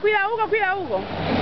cuida Hugo, cuida Hugo.